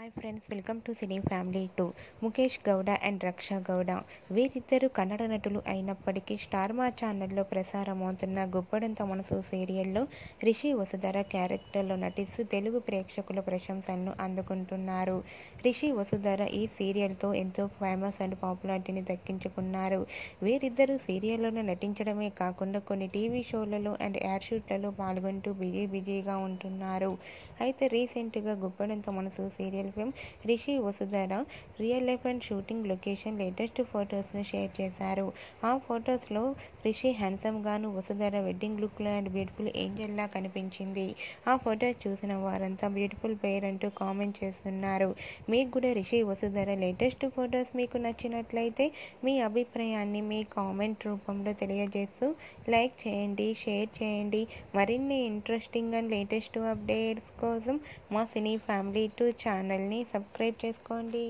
Hi friends welcome to cine family two. Mukesh Gowda and Raksha Gowda. వీరిద్దరు కన్నడ నటులు అయినప్పటికీ star మా ఛానల్లో ప్రసారమవుతున్న గుప్పడంత మనసు సీరియల్లో రిషి వసుధర క్యారెక్టర్లో నటిస్తూ తెలుగు ప్రేక్షకుల ప్రశంసలను అందుకుంటున్నారు. రిషి వసుధర ఈ సీరియల్తో ఎంతో ఫేమస్ అండ్ పాపులారిటీని దక్కించుకున్నారు. వీరిద్దరూ సీరియల్లోనే నటించడమే కాకుండా కొన్ని టీవీ షోలలో అండ్ యాడ్ షూట్లలో పాల్గొంటూ బిజీ బిజీగా ఉంటున్నారు. అయితే రీసెంట్గా Guppedantha Manasu serial film Rishi Vasudhara real life and shooting location latest ఫొటోస్ను share చేశారు. ఆ ఫొటోస్లో రిషి హ్యాండ్సమ్గాను వసుధర వెడ్డింగ్ లుక్లో అండ్ బ్యూటిఫుల్ ఏంజల్లా కనిపించింది. ఆ ఫొటోస్ చూసిన వారంతా బ్యూటిఫుల్ పేర్ అంటూ కామెంట్ చేస్తున్నారు. మీకు కూడా రిషి వసుధర లేటెస్ట్ ఫొటోస్ మీకు నచ్చినట్లయితే మీ అభిప్రాయాన్ని మీ కామెంట్ రూపంలో తెలియజేస్తూ లైక్ చేయండి షేర్ చేయండి. మరిన్ని ఇంట్రెస్టింగ్ అండ్ లేటెస్ట్ అప్డేట్స్ కోసం మా సినీ ఫ్యామిలీ టూ ఛానల్ని సబ్స్క్రైబ్ చేసుకోండి.